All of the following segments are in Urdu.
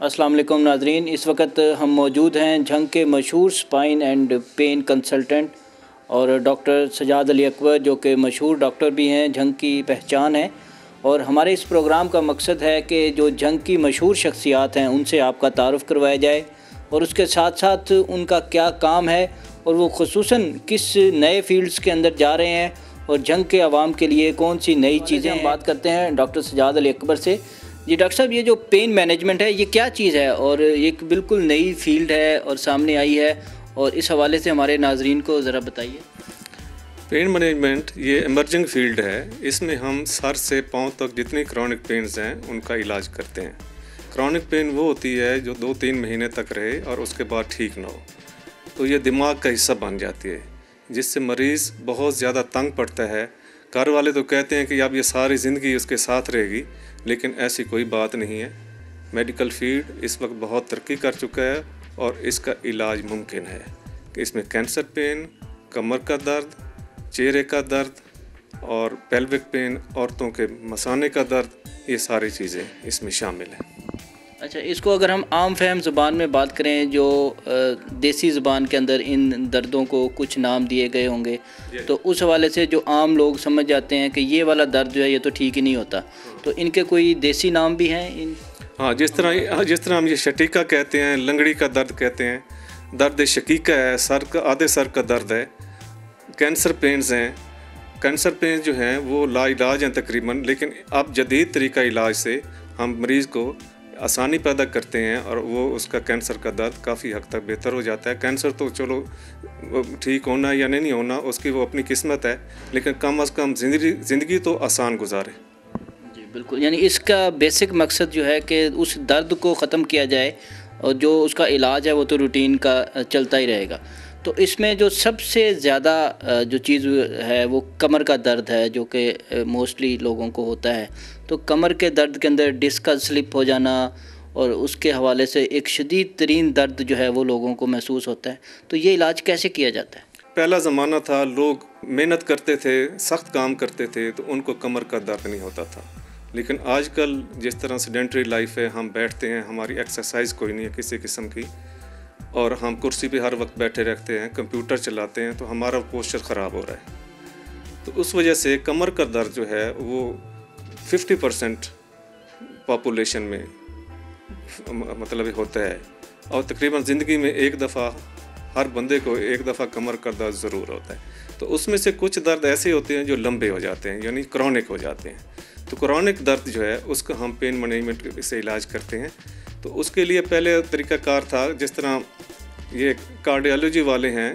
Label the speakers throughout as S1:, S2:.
S1: السلام علیکم ناظرین، اس وقت ہم موجود ہیں جھنگ کے مشہور سپائن اینڈ پین کنسلٹنٹ اور ڈاکٹر سجاد علی اکبر جو کہ مشہور ڈاکٹر بھی ہیں، جھنگ کی پہچان ہے اور ہمارے اس پروگرام کا مقصد ہے کہ جو جھنگ کی مشہور شخصیات ہیں، ان سے آپ کا تعارف کروایا جائے اور اس کے ساتھ ساتھ ان کا کیا کام ہے اور وہ خصوصاً کس نئے فیلڈز کے اندر جا رہے ہیں اور جنگ کے عوام کے لیے کون سی نئی چیزیں ہم بات کرتے ہیں۔ ڈاکٹر سجاد علی اکبر سے جی ڈاکٹر صاحب، یہ جو پین مینجمنٹ ہے، یہ کیا چیز ہے؟ اور ایک بالکل نئی فیلڈ ہے اور سامنے آئی ہے۔ اور اس حوالے سے ہمارے ناظرین کو ذرا بتائیے۔
S2: پین مینجمنٹ یہ ایمرجنگ فیلڈ ہے۔ اس میں ہم سر سے پاؤں تک جتنی کرونک پینز ہیں، ان کا علاج کرتے ہیں۔ کرونک پین وہ ہوتی ہے جو دو تین مہینے تک رہے اور اس کے بعد ٹھیک نہ ہو۔ تو یہ دماغ کا حصہ بن جاتی ہے، جس سے مریض بہت زیادہ تنگ پڑتا ہے۔ گھر والے تو کہتے ہیں کہ اب یہ ساری زندگی اس کے ساتھ رہے گی۔ لیکن ایسی کوئی بات نہیں ہے۔ میڈیکل فیلڈ اس وقت بہت ترقی کر چکا ہے اور اس کا علاج ممکن ہے کہ اس میں کینسر پین، کمر کا درد، چہرے کا درد اور پیلوک پین عورتوں کے مسانے کا درد، یہ ساری چیزیں اس میں شامل ہیں۔
S1: اچھا اس کو اگر ہم عام فہم زبان میں بات کریں جو دیسی زبان کے اندر ان دردوں کو کچھ نام دیے گئے ہوں گے
S2: جی۔
S1: تو اس حوالے سے جو عام لوگ سمجھ جاتے ہیں کہ یہ والا درد جو ہے یہ تو ٹھیک ہی نہیں ہوتا۔ تو ان کے کوئی دیسی نام بھی ہیں؟ ان
S2: ہاں جس طرح جس طرح ہم یہ شٹیکا کہتے ہیں لنگڑی کا درد کہتے ہیں درد شکیقہ ہے سر کا آدھے سر کا درد ہے کینسر پینز ہیں۔ کینسر پینز جو ہیں وہ لا علاج ہیں تقریباً لیکن اب جدید طریقہ علاج سے ہم مریض کو آسانی پیدا کرتے ہیں اور وہ اس کا کینسر کا درد کافی حد تک بہتر ہو جاتا ہے۔ کینسر تو چلو ٹھیک ہونا یا نہیں ہونا، اس کی وہ اپنی قسمت ہے، لیکن کم از کم زندگی زندگی تو آسان گزارے۔
S1: جی بالکل۔ یعنی اس کا بیسک مقصد جو ہے کہ اس درد کو ختم کیا جائے اور جو اس کا علاج ہے وہ تو روٹین کا چلتا ہی رہے گا۔ تو اس میں جو سب سے زیادہ، جو چیز ہے وہ کمر کا درد ہے، جو کہ موسٹلی لوگوں کو ہوتا ہے۔ تو کمر کے درد کے اندر ڈسک کا سلپ ہو جانا اور اس کے حوالے سے ایک شدید ترین درد جو ہے وہ لوگوں کو محسوس ہوتا ہے۔ تو یہ علاج کیسے کیا جاتا ہے؟
S2: پہلا زمانہ تھا، لوگ محنت کرتے تھے، سخت کام کرتے تھے، تو ان کو کمر کا درد نہیں ہوتا تھا۔ لیکن آج کل جس طرح سیڈنٹری لائف ہے، ہم بیٹھتے ہیں، ہماری ایکسرسائز کوئی نہیں ہے کسی قسم کی۔ اور ہم کرسی پہ ہر وقت بیٹھے رکھتے ہیں، کمپیوٹر چلاتے ہیں، تو ہمارا پوسچر خراب ہو رہا ہے۔ تو اس وجہ سے کمر کا درد جو ہے وہ ففٹی پرسینٹ پاپولیشن میں مطلب ہوتا ہے۔ اور تقریباً زندگی میں ایک دفعہ ہر بندے کو ایک دفعہ کمر کا درد ضرور ہوتا ہے۔ تو اس میں سے کچھ درد ایسے ہوتے ہیں جو لمبے ہو جاتے ہیں یعنی کرونک ہو جاتے ہیں۔ تو کرونک درد جو ہے، اس کا ہم پین مینجمنٹ سے علاج کرتے ہیں۔ تو اس کے لیے پہلے طریقہ کار تھا، جس طرح یہ کارڈیالوجی والے ہیں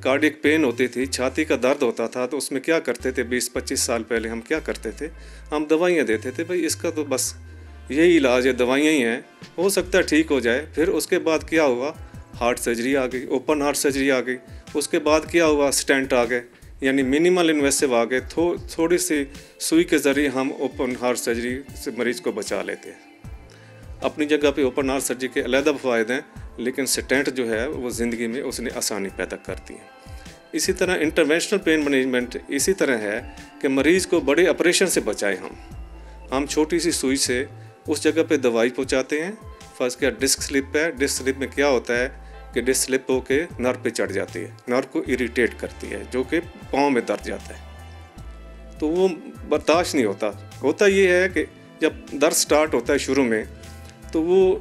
S2: کارڈیک پین ہوتی تھی، چھاتی کا درد ہوتا تھا، تو اس میں کیا کرتے تھے؟ بیس، پچیس سال پہلے ہم کیا کرتے تھے؟ ہم دوائیاں دیتے تھے، بھائی اس کا تو بس یہی علاج ہے، دوائیاں ہی ہیں۔ ہو سکتا ہے ٹھیک ہو جائے، پھر اس کے بعد کیا ہوا؟ ہارٹ سرجری آ گئی، اوپن ہارٹ سرجری آ گئی۔ اس کے بعد کیا ہوا؟ اسٹینٹ آ گئے یعنی منیمل انویسو آ گئے۔ تھوڑی سی سوئی کے ذریعے ہم اوپن ہارٹ سرجری سے مریض کو بچا لیتے ہیں۔ اپنی جگہ پہ اوپن ہارٹ سرجری کے علیحدہ فوائد ہیں۔ لیکن سٹینٹ جو ہے وہ زندگی میں اس نے آسانی پیدا کرتی ہے۔ اسی طرح انٹرونشنل پین مینجمنٹ اسی طرح ہے کہ مریض کو بڑے آپریشن سے بچائے ہم۔ ہم چھوٹی سی سوئی سے اس جگہ پہ دوائی پہنچاتے ہیں، فرض کیا ڈسک سلپ ہے، ڈسک سلپ میں کیا ہوتا ہے کہ ڈسک سلپ ہو کے نر پہ چڑھ جاتی ہے، نر کو اریٹیٹ کرتی ہے، جو کہ پاؤں میں درد جاتا ہے۔ تو وہ برداشت نہیں ہوتا۔ ہوتا یہ ہے کہ جب درد سٹارٹ ہوتا ہے شروع میں، تو وہ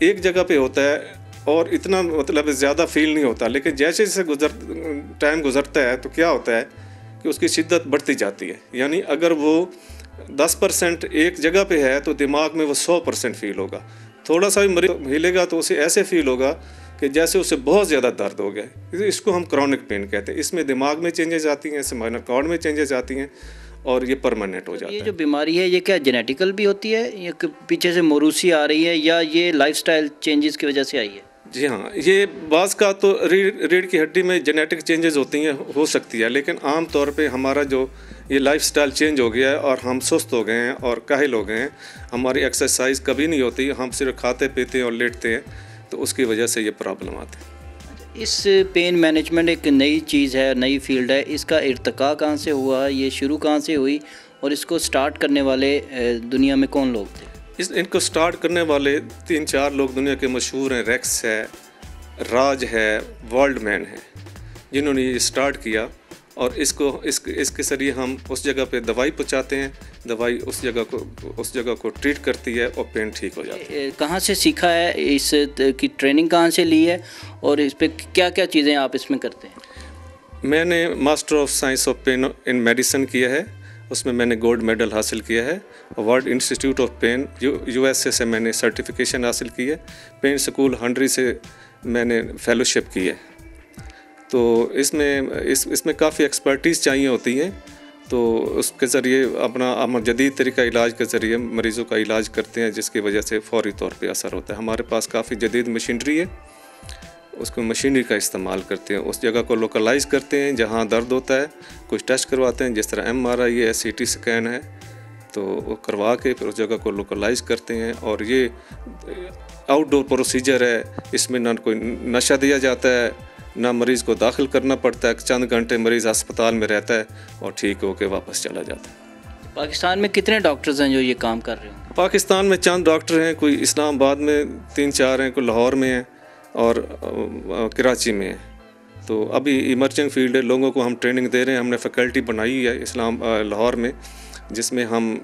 S2: ایک جگہ پہ ہوتا ہے اور اتنا مطلب زیادہ فیل نہیں ہوتا، لیکن جیسے جیسے گزر ٹائم گزرتا ہے تو کیا ہوتا ہے کہ اس کی شدت بڑھتی جاتی ہے۔ یعنی اگر وہ دس پرسینٹ ایک جگہ پہ ہے تو دماغ میں وہ سو پرسینٹ فیل ہوگا۔ تھوڑا سا بھی مریض ہلے گا تو اسے ایسے فیل ہوگا کہ جیسے اسے بہت زیادہ درد ہو گیا۔ اس کو ہم کرونک پین کہتے ہیں۔ اس میں دماغ میں چینجز آتی ہیں، اس مائنر کارڈ میں چینجز آتی ہیں۔ اور یہ پرماننٹ ہو جاتا ہے۔
S1: یہ جو بیماری ہے یہ کیا جینیٹیکل بھی ہوتی ہے؟ یا پیچھے سے موروسی آ رہی ہے یا یہ لائف سٹائل چینجز کی وجہ سے آئی ہے؟
S2: جی ہاں یہ بعض کا تو ریڑھ کی ہڈی میں جینیٹک چینجز ہوتی ہیں ہو سکتی ہے لیکن عام طور پہ ہمارا جو یہ لائف سٹائل چینج ہو گیا ہے اور ہم سست ہو گئے ہیں اور کاہل ہو گئے ہیں ہماری ایکسرسائز کبھی نہیں ہوتی ہم صرف کھاتے پیتے ہیں اور لیٹتے ہیں تو اس کی وجہ سے یہ پرابلم آتی ہے۔
S1: اس پین مینجمنٹ ایک نئی چیز ہے نئی فیلڈ ہے۔ اس کا ارتقاء کہاں سے ہوا؟ یہ شروع کہاں سے ہوئی؟ اور اس کو سٹارٹ کرنے والے دنیا میں کون لوگ تھے؟
S2: اس ان کو سٹارٹ کرنے والے تین چار لوگ دنیا کے مشہور ہیں۔ ریکس ہے راج ہے ورلڈ مین ہے جنہوں نے یہ سٹارٹ کیا۔ اور اس کو اس اس کے ذریعے ہم اس جگہ پہ دوائی پہنچاتے ہیں۔ دوائی اس جگہ کو اس جگہ کو ٹریٹ کرتی ہے اور پین ٹھیک ہو جاتا ہے۔
S1: کہاں سے سیکھا ہے؟ اس کی ٹریننگ کہاں سے لی ہے؟ اور اس پہ کیا کیا چیزیں آپ اس میں کرتے ہیں؟
S2: میں نے master of science of pain in medicine کیا ہے، اس میں میں نے گولڈ میڈل حاصل کیا ہے world institute of pain U S A سے میں نے سرٹیفکیشن حاصل کی ہے پین سکول ہنڈری سے میں نے فیلوشپ کی ہے۔ تو اس میں اس اس میں کافی ایکسپرٹیز چاہیے ہوتی ہیں۔ تو اس کے ذریعے اپنا ہم جدید طریقہ علاج کے ذریعے مریضوں کا علاج کرتے ہیں، جس کی وجہ سے فوری طور پہ اثر ہوتا ہے۔ ہمارے پاس کافی جدید مشینری ہے۔ اس کو مشینری کا استعمال کرتے ہیں۔ اس جگہ کو لوکلائز کرتے ہیں جہاں درد ہوتا ہے کچھ ٹیسٹ کرواتے ہیں۔ جس طرح ایم آر آئی ہے سی ٹی سکین ہے تو وہ کروا کے پھر اس جگہ کو لوکلائز کرتے ہیں۔ اور یہ آؤٹ ڈور پروسیجر ہے اس میں نہ کوئی نشہ دیا جاتا ہے نہ مریض کو داخل کرنا پڑتا ہے۔ چند گھنٹے مریض ہسپتال میں رہتا ہے اور ٹھیک ہو کے واپس چلا جاتا ہے۔
S1: پاکستان میں کتنے ڈاکٹرز ہیں جو یہ کام کر رہے ہیں
S2: پاکستان میں چند ڈاکٹر ہیں کوئی اسلام آباد میں تین چار ہیں کوئی لاہور میں ہیں۔ اور کراچی میں۔ تو ابھی ایمرجنگ فیلڈ ہے، لوگوں کو ہم ٹریننگ دے رہے ہیں۔ ہم نے فیکلٹی بنائی ہے اسلام لاہور میں، جس میں ہم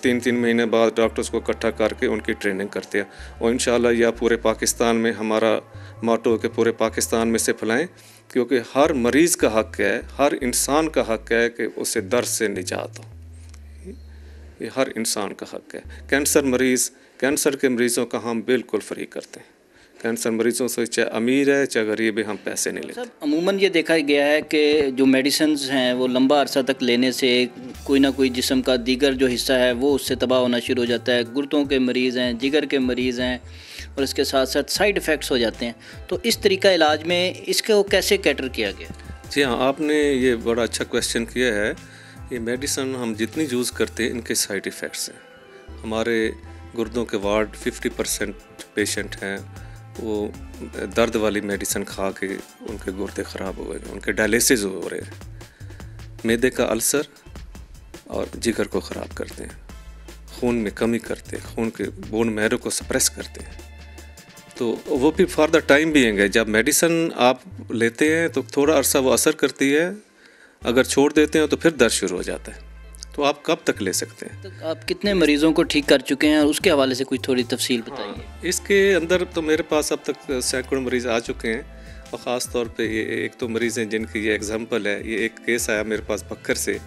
S2: تین تین مہینے بعد ڈاکٹرز کو اکٹھا کر کے ان کی ٹریننگ کرتے ہیں۔ اور انشاءاللہ یہ پورے پاکستان میں ہمارا ماٹو کہ پورے پاکستان میں سے پھیلائیں، کیونکہ ہر مریض کا حق ہے، ہر انسان کا حق ہے کہ اسے درد سے نجات ہو۔ یہ ہر انسان کا حق ہے۔ کینسر مریض، کینسر کے مریضوں کا ہم بالکل فری کرتے ہیں۔ کینسر مریضوں سے چاہے امیر ہے چاہے غریب ہے ہم پیسے نہیں لیتے۔
S1: عموماً یہ دیکھا گیا ہے کہ جو میڈیسنز ہیں وہ لمبا عرصہ تک لینے سے کوئی نہ کوئی جسم کا دیگر جو حصہ ہے وہ اس سے تباہ ہونا شروع ہو جاتا ہے۔ گردوں کے مریض ہیں جگر کے مریض ہیں اور اس کے ساتھ ساتھ سائیڈ افیکٹس ہو جاتے ہیں۔ تو اس طریقہ علاج میں اس کو کیسے کیٹر کیا گیا؟
S2: جی ہاں آپ نے یہ بڑا اچھا کویشچن کیا ہے۔ یہ میڈیسن ہم جتنی یوز کرتے ہیں ان کے سائیڈ افیکٹس ہیں۔ ہمارے گردوں کے وارڈ ففٹی پرسینٹ پیشنٹ ہیں۔ وہ درد والی میڈیسن کھا کے ان کے گردے خراب ہو گئے، ان کے ڈائلیسز ہو رہے ہیں۔ میدے کا السر اور جگر کو خراب کرتے ہیں۔ خون میں کمی کرتے ہیں، خون کے بون میرو کو سپریس کرتے ہیں۔ تو وہ بھی فار دا ٹائم بھی گے جب میڈیسن آپ لیتے ہیں تو تھوڑا عرصہ وہ اثر کرتی ہے، اگر چھوڑ دیتے ہیں تو پھر درد شروع ہو جاتا ہے۔ تو آپ کب تک لے سکتے ہیں؟
S1: آپ کتنے مریضوں کو ٹھیک کر چکے ہیں اور اس کے حوالے سے کوئی تھوڑی تفصیل بتائیے۔
S2: اس کے اندر تو میرے پاس اب تک سینکڑوں مریض آ چکے ہیں اور خاص طور پہ یہ ایک تو مریض ہیں جن کی یہ اگزامپل ہے یہ ایک کیس آیا میرے پاس بکر سے۔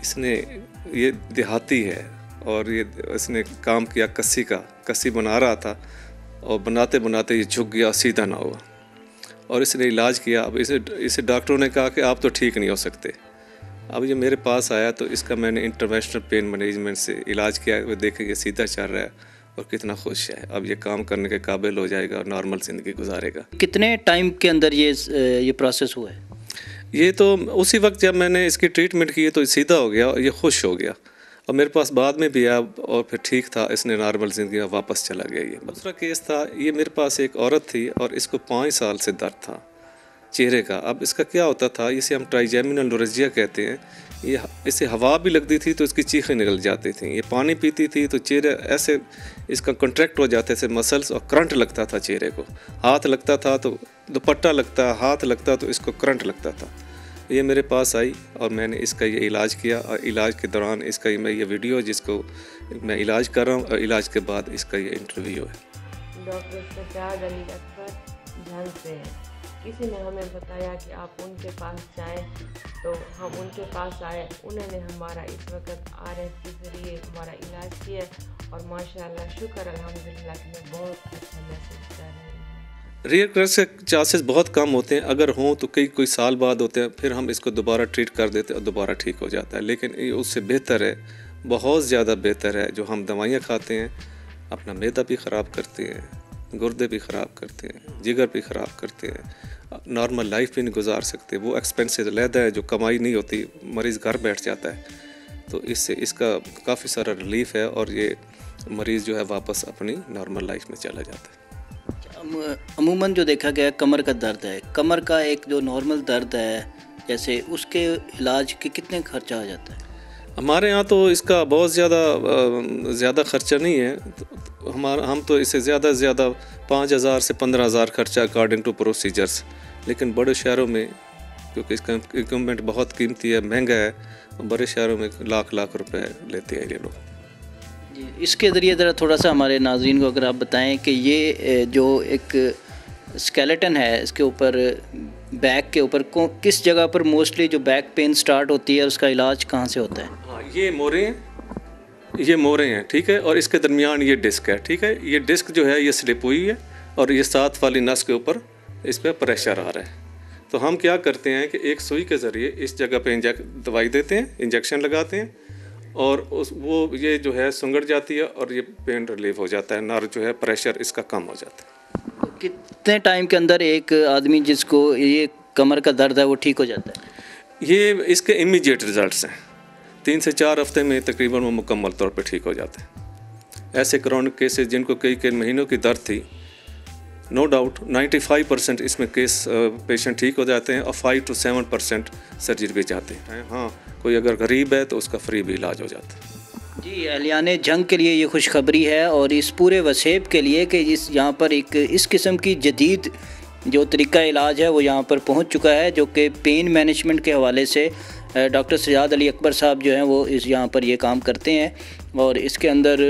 S2: اس نے یہ دیہاتی ہے اور یہ اس نے کام کیا کسی کا کسی بنا رہا تھا اور بناتے بناتے یہ جھک گیا سیدھا نہ ہوا۔ اور اس نے علاج کیا۔ اب اسے اسے ڈاکٹروں نے کہا کہ آپ تو ٹھیک نہیں ہو سکتے۔ اب یہ میرے پاس آیا تو اس کا میں نے انٹرنیشنل پین مینجمنٹ سے علاج کیا وہ دیکھیں یہ سیدھا چل رہا ہے اور کتنا خوش ہے۔ اب یہ کام کرنے کے قابل ہو جائے گا اور نارمل زندگی گزارے گا۔
S1: کتنے ٹائم کے اندر یہ یہ پروسیس ہوا ہے؟
S2: یہ تو اسی وقت جب میں نے اس کی ٹریٹمنٹ کی تو سیدھا ہو گیا اور یہ خوش ہو گیا۔ اور میرے پاس بعد میں بھی آیا اور پھر ٹھیک تھا اس نے نارمل زندگی واپس چلا گیا۔ یہ دوسرا کیس تھا یہ میرے پاس ایک عورت تھی اور اس کو پانچ سال سے درد تھا۔ چہرے کا۔ اب اس کا کیا ہوتا تھا، اسے ہم ٹرائیجیمنل لورجیا کہتے ہیں۔ یہ اسے ہوا بھی لگتی تھی تو اس کی چیخیں نکل جاتی تھیں۔ یہ پانی پیتی تھی تو چہرے ایسے اس کا کنٹریکٹ ہو جاتے تھے مسلس اور کرنٹ لگتا تھا چہرے کو۔ ہاتھ لگتا تھا تو دوپٹہ لگتا، ہاتھ لگتا تو اس کو کرنٹ لگتا تھا۔ یہ میرے پاس آئی اور میں نے اس کا یہ علاج کیا۔ اور علاج کے دوران اس کا یہ میں یہ ویڈیو جس کو میں علاج کر رہا ہوں اور علاج کے بعد اس کا یہ انٹرویو ہے۔
S3: ڈاکٹر سے کسی نے ہمیں بتایا کہ آپ ان کے پاس جائیں، تو ہم ان کے پاس آئے۔ انہوں نے ہمارا اس وقت آر ایف کے ذریعے ہمارا علاج کیا اور ماشاء اللہ شکر الحمد للہ کہ میں بہت اچھا محسوس کر رہی ہوں۔
S2: ریئر کرس کے چانسز بہت کم ہوتے ہیں۔ اگر ہوں تو کئی کوئی سال بعد ہوتے ہیں، پھر ہم اس کو دوبارہ ٹریٹ کر دیتے ہیں اور دوبارہ ٹھیک ہو جاتا ہے۔ لیکن یہ اس سے بہتر ہے، بہت زیادہ بہتر ہے جو ہم دوائیاں کھاتے ہیں، اپنا میدا بھی خراب کرتے ہیں۔ گردے بھی خراب کرتے ہیں جگر بھی خراب کرتے ہیں نارمل لائف بھی نہیں گزار سکتے وہ ایکسپینسز علیحدہ ہے جو کمائی نہیں ہوتی مریض گھر بیٹھ جاتا ہے۔ تو اس سے اس کا کافی سارا ریلیف ہے اور یہ مریض جو ہے واپس اپنی نارمل لائف میں چلا جاتا ہے۔
S1: عموماً جو دیکھا گیا کمر کا درد ہے۔ کمر کا ایک جو نارمل درد ہے جیسے اس کے علاج کے کتنے خرچہ آ جاتا ہے؟
S2: ہمارے یہاں تو اس کا بہت زیادہ زیادہ خرچہ نہیں ہے۔ ہمارا ہم تو اسے زیادہ سے زیادہ پانچ ہزار سے پندرہ ہزار خرچہ اکارڈنگ ٹو پروسیجرس لیکن بڑے شہروں میں کیونکہ اس کا اکوپمنٹ بہت قیمتی ہے مہنگا ہے بڑے شہروں میں لاکھ لاکھ روپے لیتے ہیں یہ لوگ۔
S1: جی اس کے ذریعے ذرا تھوڑا سا ہمارے ناظرین کو اگر آپ بتائیں کہ یہ جو ایک اسکیلیٹن ہے اس کے اوپر بیک کے اوپر کس جگہ پر موسٹلی جو بیک پین سٹارٹ ہوتی ہے اس کا علاج کہاں سے ہوتا ہے؟
S2: ہاں یہ مورے یہ مورے ہیں ٹھیک ہے؟ اور اس کے درمیان یہ ڈسک ہے ٹھیک ہے؟ یہ ڈسک جو ہے یہ سلپ ہوئی ہے اور یہ ساتھ والی نس کے اوپر اس پہ پریشر آ رہا ہے۔ تو ہم کیا کرتے ہیں کہ ایک سوئی کے ذریعے اس جگہ پہ انجیک دوائی دیتے ہیں انجیکشن لگاتے ہیں اور اس وہ یہ جو ہے سنگڑ جاتی ہے اور یہ پین ریلیو ہو جاتا ہے نر جو ہے پریشر اس کا کم ہو جاتا ہے۔
S1: کتنے ٹائم کے اندر ایک آدمی جس کو یہ کمر کا درد ہے وہ ٹھیک ہو جاتا ہے؟
S2: یہ اس کے امیجیٹ ریزلٹس ہیں۔ تین سے چار ہفتے میں تقریباً وہ مکمل طور پہ ٹھیک ہو جاتے ہیں۔ ایسے کرونک کیسز جن کو کئی کئی مہینوں کی درد تھی no doubt ninety five percent اس میں کیس پیشنٹ ٹھیک ہو جاتے ہیں اور five to seven percent surgery بھی جاتے ہیں۔ ہاں کوئی اگر غریب ہے تو اس کا فری بھی علاج ہو جاتا ہے۔
S1: جی اہلیان جنگ کے لیے یہ خوشخبری ہے اور اس پورے وسیب کے لیے کہ اس یہاں پر ایک اس قسم کی جدید جو طریقہ علاج ہے وہ یہاں پر پہنچ چکا ہے جو کہ پین مینجمنٹ کے حوالے سے ڈاکٹر سجاد علی اکبر صاحب جو ہیں وہ اس یہاں پر یہ کام کرتے ہیں اور اس کے اندر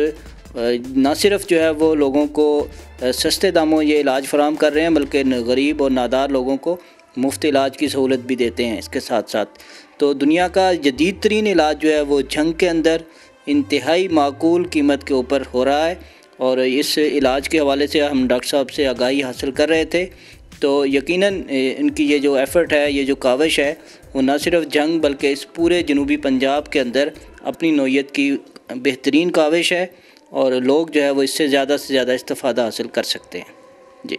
S1: نہ صرف جو ہے وہ لوگوں کو سستے داموں یہ علاج فراہم کر رہے ہیں، بلکہ غریب اور نادار لوگوں کو مفت علاج کی سہولت بھی دیتے ہیں اس کے ساتھ ساتھ۔ تو دنیا کا جدید ترین علاج جو ہے وہ جھنگ کے اندر انتہائی معقول قیمت کے اوپر ہو رہا ہے اور اس علاج کے حوالے سے ہم ڈاکٹر صاحب سے آگاہی حاصل کر رہے تھے۔ تو یقیناً ان کی یہ جو ایفرٹ ہے، یہ جو کاوش ہے وہ نہ صرف جنگ بلکہ اس پورے جنوبی پنجاب کے اندر اپنی نوعیت کی بہترین کاوش ہے اور لوگ جو ہے وہ اس سے زیادہ سے زیادہ استفادہ حاصل کر سکتے ہیں۔ جی۔